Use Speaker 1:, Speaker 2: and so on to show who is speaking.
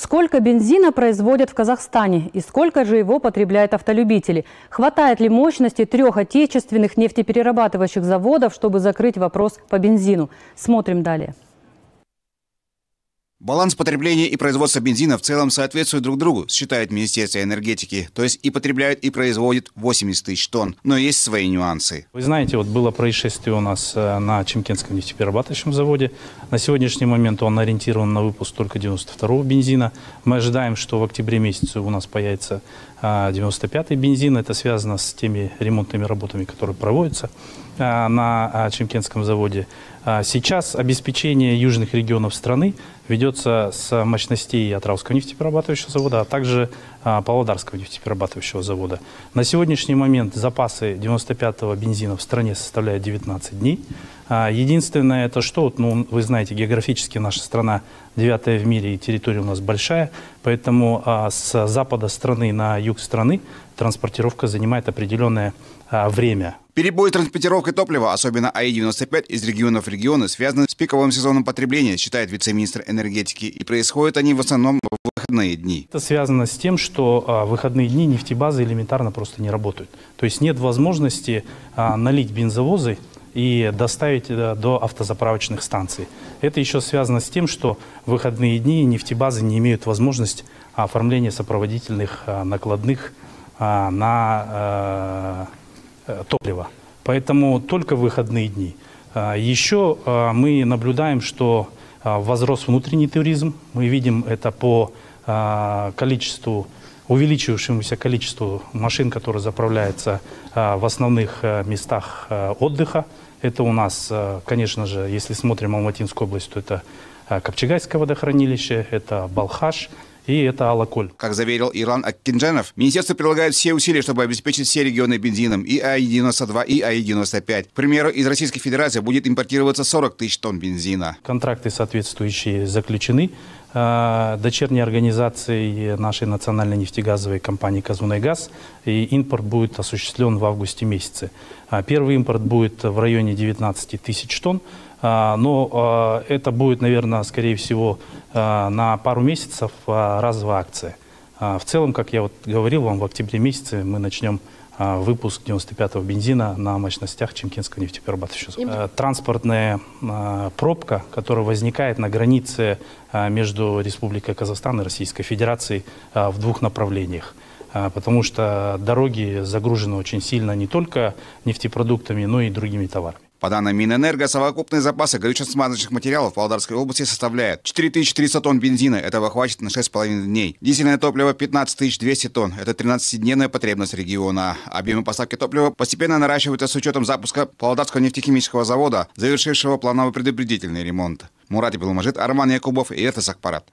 Speaker 1: Сколько бензина производят в Казахстане и сколько же его потребляют автолюбители? Хватает ли мощности трех отечественных нефтеперерабатывающих заводов, чтобы закрыть вопрос по бензину? Смотрим далее.
Speaker 2: Баланс потребления и производства бензина в целом соответствуют друг другу, считает Министерство энергетики. То есть и потребляют, и производят 80 тысяч тонн. Но есть свои нюансы.
Speaker 3: Вы знаете, вот было происшествие у нас э, на Чемкенском нефтеперерабатывающем заводе. На сегодняшний момент он ориентирован на выпуск только 92-го бензина. Мы ожидаем, что в октябре месяце у нас появится 95-й а, бензин. Это связано с теми ремонтными работами, которые проводятся а, на а, Чемкенском заводе. Сейчас обеспечение южных регионов страны ведется с мощностей Атравского нефтеперерабатывающего завода, а также Павлодарского нефтеперерабатывающего завода. На сегодняшний момент запасы 95-го бензина в стране составляют 19 дней. Единственное, это что, ну, вы знаете, географически наша страна девятая в мире, и территория у нас большая, поэтому с запада страны на юг страны транспортировка занимает определенное время.
Speaker 2: Перебой транспортировкой топлива, особенно АИ-95, из регионов в регионы, связаны с пиковым сезоном потребления, считает вице-министр энергетики. И происходят они в основном в выходные дни.
Speaker 3: Это связано с тем, что а, выходные дни нефтебазы элементарно просто не работают. То есть нет возможности а, налить бензовозы и доставить э, до автозаправочных станций. Это еще связано с тем, что выходные дни нефтебазы не имеют возможности оформления сопроводительных а, накладных на Э, топлива. Поэтому только выходные дни. А, еще а, мы наблюдаем, что а, возрос внутренний туризм. Мы видим это по количеству, увеличившемуся количеству машин, которые заправляются в основных э, местах э, отдыха. Это у нас, конечно же, если смотрим Алматинскую область, то это Копчегайское водохранилище, это Балхаш, и это Алаколь.
Speaker 2: Как заверил Ирлан Аккинджанов, министерство прилагает все усилия, чтобы обеспечить все регионы бензином и АИ-92, и АИ-95. К примеру, из Российской Федерации будет импортироваться 40 тысяч тонн бензина.
Speaker 3: Контракты соответствующие заключены. А, дочерней организацией нашей национальной нефтегазовой компании «Казунайгаз». И импорт будет осуществлен в августе месяце. А, первый импорт будет в районе 19 тысяч тонн. А, но а, это будет, наверное, скорее всего, на пару месяцев разовая акция. В целом, как я вот говорил вам, в октябре месяце мы начнем выпуск 95-го бензина на мощностях Чемкинского нефтеперерабатывающего. Транспортная пробка, которая возникает на границе между Республикой Казахстан и Российской Федерацией в двух направлениях потому что дороги загружены очень сильно не только нефтепродуктами, но и другими товарами.
Speaker 2: По данным Минэнерго, совокупные запасы горюче-смазочных материалов в Павлодарской области составляют 4300 тонн бензина, этого хватит на 6,5 дней. Дизельное топливо 15200 тонн, это 13-дневная потребность региона. Объемы поставки топлива постепенно наращиваются с учетом запуска Павлодарского нефтехимического завода, завершившего плановый предупредительный ремонт. Мурат Белумажит, Арман Якубов и это Сакпарат.